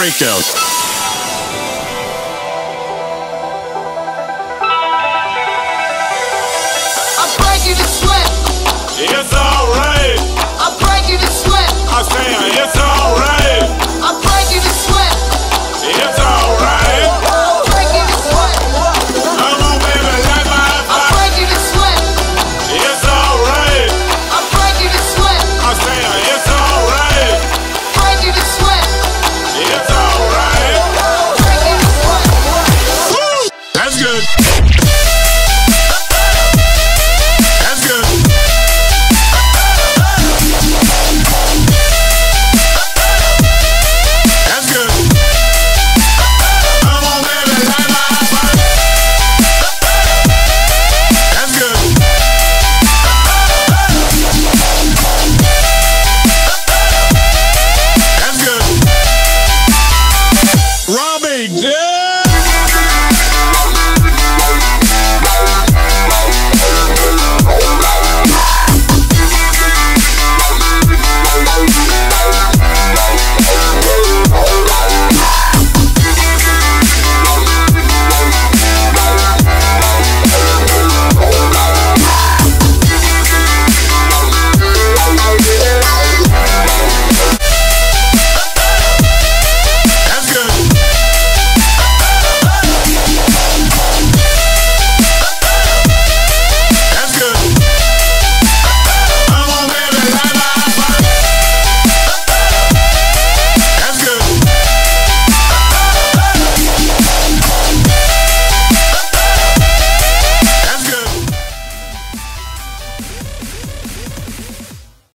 breakdowns. I break you to sweat. It's alright. I'm breaking the sweat. I say it's alright.